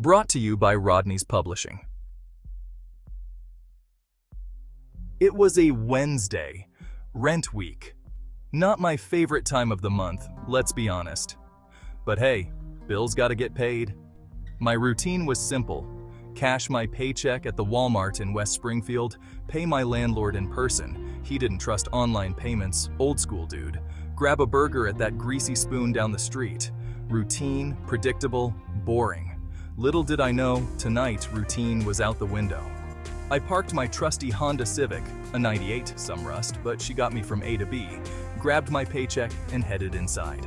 Brought to you by Rodney's Publishing. It was a Wednesday, rent week. Not my favorite time of the month, let's be honest. But hey, bills gotta get paid. My routine was simple. Cash my paycheck at the Walmart in West Springfield, pay my landlord in person, he didn't trust online payments, old school dude. Grab a burger at that greasy spoon down the street. Routine, predictable, boring. Little did I know, tonight routine was out the window. I parked my trusty Honda Civic, a 98 some rust, but she got me from A to B, grabbed my paycheck and headed inside.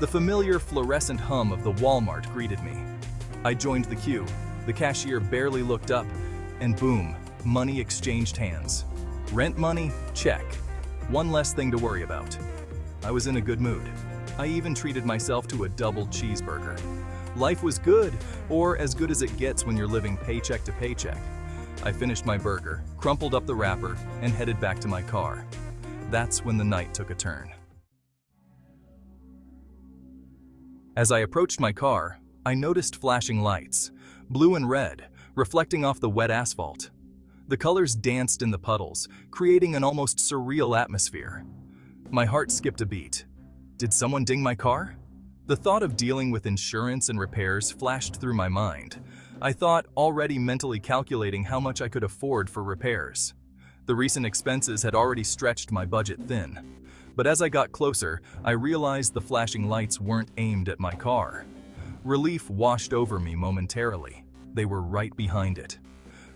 The familiar fluorescent hum of the Walmart greeted me. I joined the queue, the cashier barely looked up, and boom, money exchanged hands. Rent money? Check. One less thing to worry about. I was in a good mood. I even treated myself to a double cheeseburger. Life was good, or as good as it gets when you're living paycheck to paycheck. I finished my burger, crumpled up the wrapper, and headed back to my car. That's when the night took a turn. As I approached my car, I noticed flashing lights, blue and red, reflecting off the wet asphalt. The colors danced in the puddles, creating an almost surreal atmosphere. My heart skipped a beat. Did someone ding my car? The thought of dealing with insurance and repairs flashed through my mind. I thought, already mentally calculating how much I could afford for repairs. The recent expenses had already stretched my budget thin. But as I got closer, I realized the flashing lights weren't aimed at my car. Relief washed over me momentarily. They were right behind it.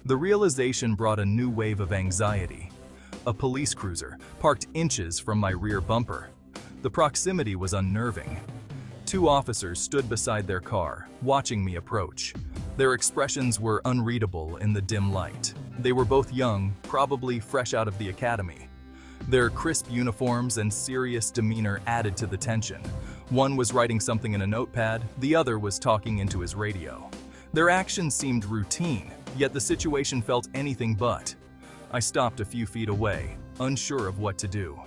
The realization brought a new wave of anxiety. A police cruiser, parked inches from my rear bumper. The proximity was unnerving. Two officers stood beside their car, watching me approach. Their expressions were unreadable in the dim light. They were both young, probably fresh out of the academy. Their crisp uniforms and serious demeanor added to the tension. One was writing something in a notepad, the other was talking into his radio. Their actions seemed routine, yet the situation felt anything but. I stopped a few feet away, unsure of what to do.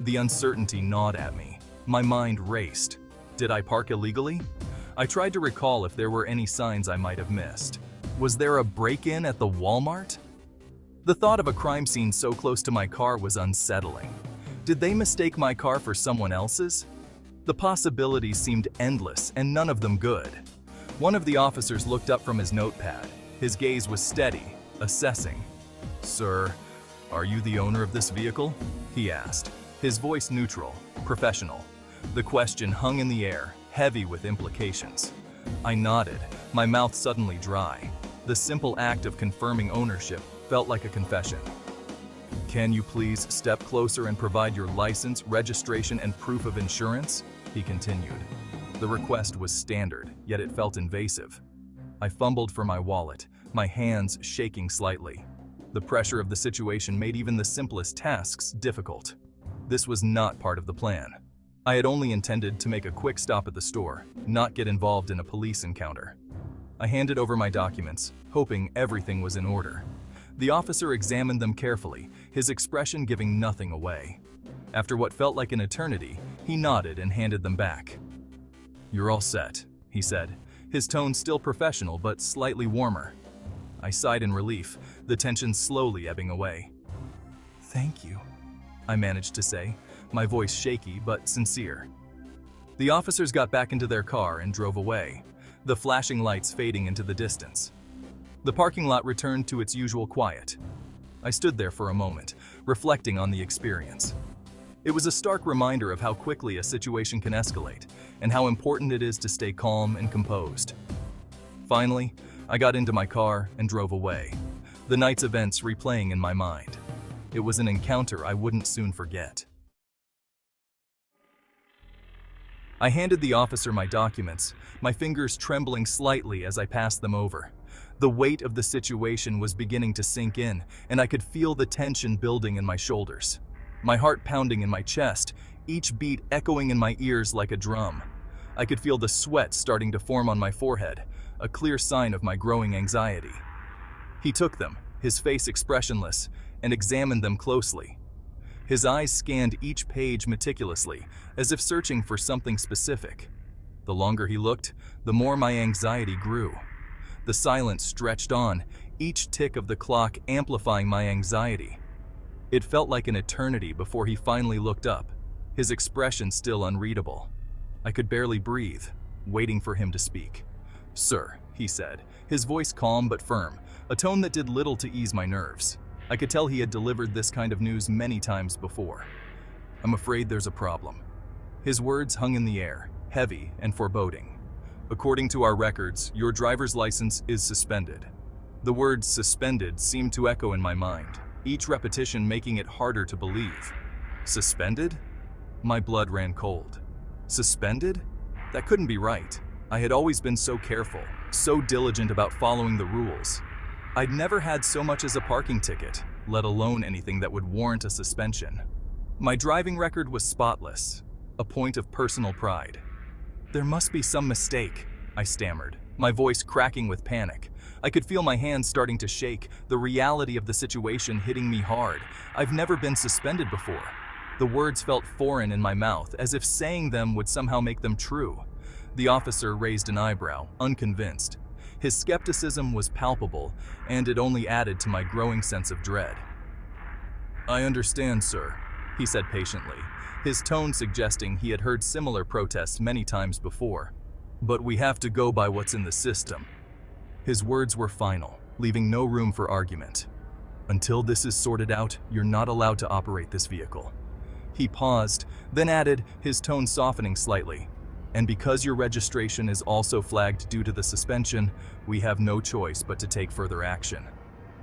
The uncertainty gnawed at me. My mind raced. Did I park illegally? I tried to recall if there were any signs I might have missed. Was there a break-in at the Walmart? The thought of a crime scene so close to my car was unsettling. Did they mistake my car for someone else's? The possibilities seemed endless and none of them good. One of the officers looked up from his notepad. His gaze was steady, assessing. Sir, are you the owner of this vehicle? He asked, his voice neutral, professional. The question hung in the air, heavy with implications. I nodded, my mouth suddenly dry. The simple act of confirming ownership felt like a confession. Can you please step closer and provide your license, registration, and proof of insurance? He continued. The request was standard, yet it felt invasive. I fumbled for my wallet, my hands shaking slightly. The pressure of the situation made even the simplest tasks difficult. This was not part of the plan. I had only intended to make a quick stop at the store, not get involved in a police encounter. I handed over my documents, hoping everything was in order. The officer examined them carefully, his expression giving nothing away. After what felt like an eternity, he nodded and handed them back. You're all set, he said, his tone still professional but slightly warmer. I sighed in relief, the tension slowly ebbing away. Thank you, I managed to say, my voice shaky but sincere. The officers got back into their car and drove away, the flashing lights fading into the distance. The parking lot returned to its usual quiet. I stood there for a moment, reflecting on the experience. It was a stark reminder of how quickly a situation can escalate and how important it is to stay calm and composed. Finally, I got into my car and drove away, the night's events replaying in my mind. It was an encounter I wouldn't soon forget. I handed the officer my documents, my fingers trembling slightly as I passed them over. The weight of the situation was beginning to sink in, and I could feel the tension building in my shoulders. My heart pounding in my chest, each beat echoing in my ears like a drum. I could feel the sweat starting to form on my forehead, a clear sign of my growing anxiety. He took them, his face expressionless, and examined them closely. His eyes scanned each page meticulously, as if searching for something specific. The longer he looked, the more my anxiety grew. The silence stretched on, each tick of the clock amplifying my anxiety. It felt like an eternity before he finally looked up, his expression still unreadable. I could barely breathe, waiting for him to speak. Sir, he said, his voice calm but firm, a tone that did little to ease my nerves. I could tell he had delivered this kind of news many times before. I'm afraid there's a problem. His words hung in the air, heavy and foreboding. According to our records, your driver's license is suspended. The words suspended seemed to echo in my mind, each repetition making it harder to believe. Suspended? My blood ran cold. Suspended? That couldn't be right. I had always been so careful, so diligent about following the rules. I'd never had so much as a parking ticket, let alone anything that would warrant a suspension. My driving record was spotless, a point of personal pride. There must be some mistake, I stammered, my voice cracking with panic. I could feel my hands starting to shake, the reality of the situation hitting me hard. I've never been suspended before. The words felt foreign in my mouth, as if saying them would somehow make them true. The officer raised an eyebrow, unconvinced. His skepticism was palpable, and it only added to my growing sense of dread. I understand, sir, he said patiently, his tone suggesting he had heard similar protests many times before. But we have to go by what's in the system. His words were final, leaving no room for argument. Until this is sorted out, you're not allowed to operate this vehicle. He paused, then added, his tone softening slightly. And because your registration is also flagged due to the suspension, we have no choice but to take further action.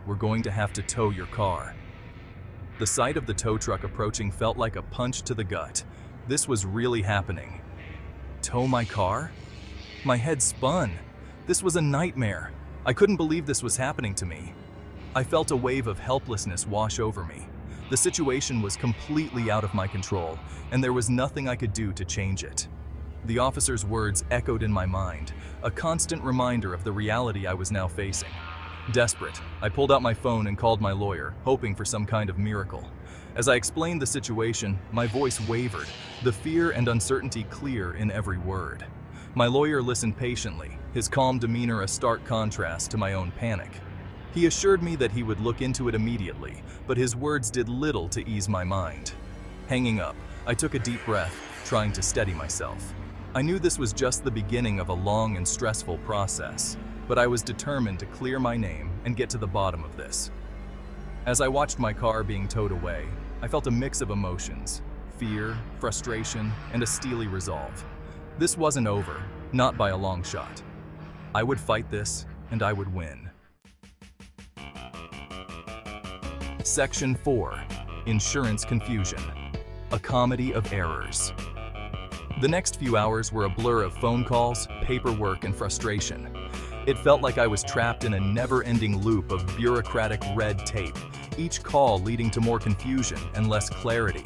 We're going to have to tow your car. The sight of the tow truck approaching felt like a punch to the gut. This was really happening. Tow my car? My head spun. This was a nightmare. I couldn't believe this was happening to me. I felt a wave of helplessness wash over me. The situation was completely out of my control, and there was nothing I could do to change it. The officer's words echoed in my mind, a constant reminder of the reality I was now facing. Desperate, I pulled out my phone and called my lawyer, hoping for some kind of miracle. As I explained the situation, my voice wavered, the fear and uncertainty clear in every word. My lawyer listened patiently, his calm demeanor a stark contrast to my own panic. He assured me that he would look into it immediately, but his words did little to ease my mind. Hanging up, I took a deep breath, trying to steady myself. I knew this was just the beginning of a long and stressful process, but I was determined to clear my name and get to the bottom of this. As I watched my car being towed away, I felt a mix of emotions, fear, frustration, and a steely resolve. This wasn't over, not by a long shot. I would fight this, and I would win. Section 4 Insurance Confusion A Comedy of Errors. The next few hours were a blur of phone calls, paperwork, and frustration. It felt like I was trapped in a never-ending loop of bureaucratic red tape, each call leading to more confusion and less clarity.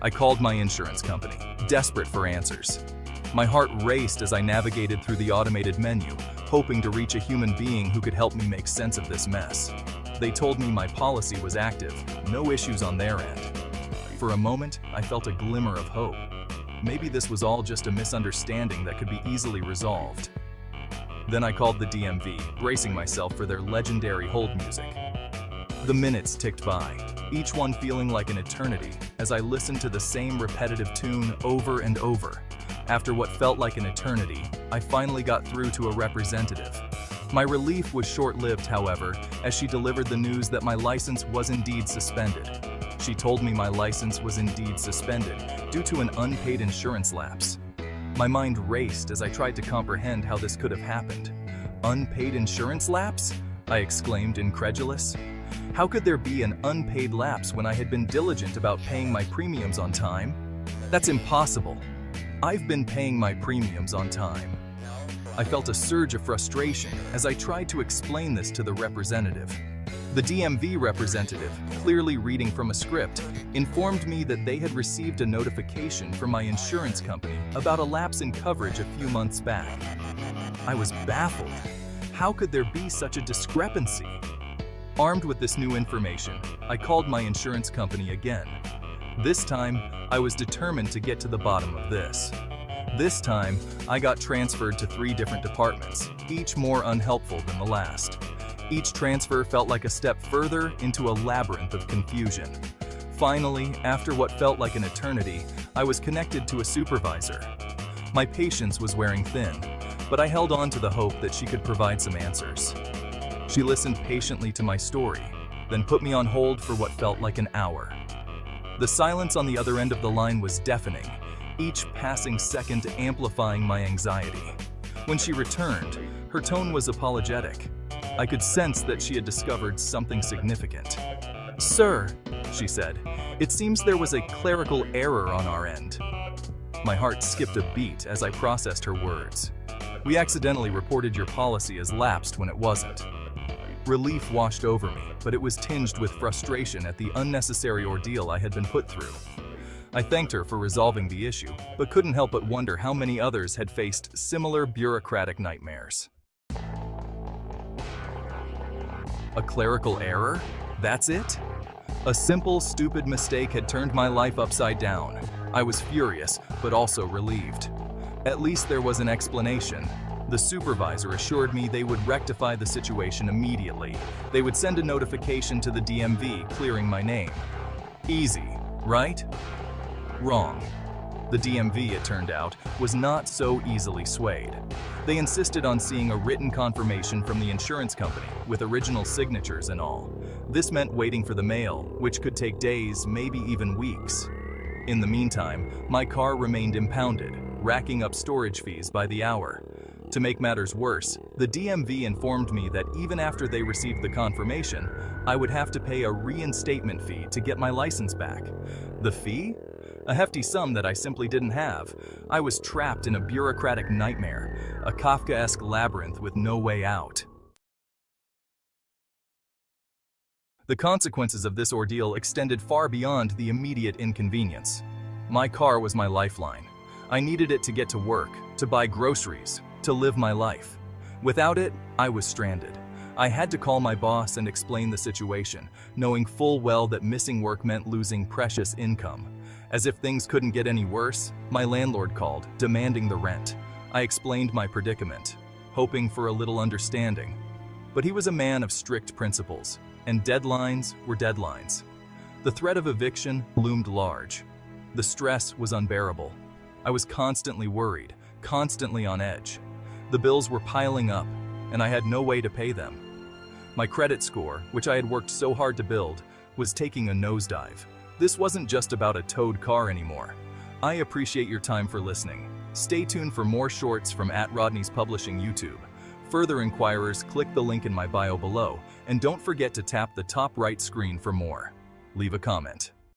I called my insurance company, desperate for answers. My heart raced as I navigated through the automated menu, hoping to reach a human being who could help me make sense of this mess. They told me my policy was active, no issues on their end. For a moment, I felt a glimmer of hope. Maybe this was all just a misunderstanding that could be easily resolved. Then I called the DMV, bracing myself for their legendary hold music. The minutes ticked by, each one feeling like an eternity as I listened to the same repetitive tune over and over. After what felt like an eternity, I finally got through to a representative. My relief was short-lived, however, as she delivered the news that my license was indeed suspended. She told me my license was indeed suspended due to an unpaid insurance lapse. My mind raced as I tried to comprehend how this could have happened. Unpaid insurance lapse? I exclaimed, incredulous. How could there be an unpaid lapse when I had been diligent about paying my premiums on time? That's impossible. I've been paying my premiums on time. I felt a surge of frustration as I tried to explain this to the representative. The DMV representative, clearly reading from a script, informed me that they had received a notification from my insurance company about a lapse in coverage a few months back. I was baffled. How could there be such a discrepancy? Armed with this new information, I called my insurance company again. This time, I was determined to get to the bottom of this. This time, I got transferred to three different departments, each more unhelpful than the last. Each transfer felt like a step further into a labyrinth of confusion. Finally, after what felt like an eternity, I was connected to a supervisor. My patience was wearing thin, but I held on to the hope that she could provide some answers. She listened patiently to my story, then put me on hold for what felt like an hour. The silence on the other end of the line was deafening, each passing second amplifying my anxiety. When she returned, her tone was apologetic. I could sense that she had discovered something significant. Sir, she said, it seems there was a clerical error on our end. My heart skipped a beat as I processed her words. We accidentally reported your policy as lapsed when it wasn't. Relief washed over me, but it was tinged with frustration at the unnecessary ordeal I had been put through. I thanked her for resolving the issue, but couldn't help but wonder how many others had faced similar bureaucratic nightmares. A clerical error? That's it? A simple, stupid mistake had turned my life upside down. I was furious, but also relieved. At least there was an explanation, the supervisor assured me they would rectify the situation immediately. They would send a notification to the DMV clearing my name. Easy, right? Wrong. The DMV, it turned out, was not so easily swayed. They insisted on seeing a written confirmation from the insurance company, with original signatures and all. This meant waiting for the mail, which could take days, maybe even weeks. In the meantime, my car remained impounded, racking up storage fees by the hour. To make matters worse, the DMV informed me that even after they received the confirmation, I would have to pay a reinstatement fee to get my license back. The fee? A hefty sum that I simply didn't have. I was trapped in a bureaucratic nightmare, a Kafkaesque labyrinth with no way out. The consequences of this ordeal extended far beyond the immediate inconvenience. My car was my lifeline. I needed it to get to work, to buy groceries, to live my life. Without it, I was stranded. I had to call my boss and explain the situation, knowing full well that missing work meant losing precious income. As if things couldn't get any worse, my landlord called, demanding the rent. I explained my predicament, hoping for a little understanding. But he was a man of strict principles, and deadlines were deadlines. The threat of eviction loomed large. The stress was unbearable. I was constantly worried, constantly on edge. The bills were piling up, and I had no way to pay them. My credit score, which I had worked so hard to build, was taking a nosedive. This wasn't just about a towed car anymore. I appreciate your time for listening. Stay tuned for more shorts from at Rodney's Publishing YouTube. Further inquirers, click the link in my bio below, and don't forget to tap the top right screen for more. Leave a comment.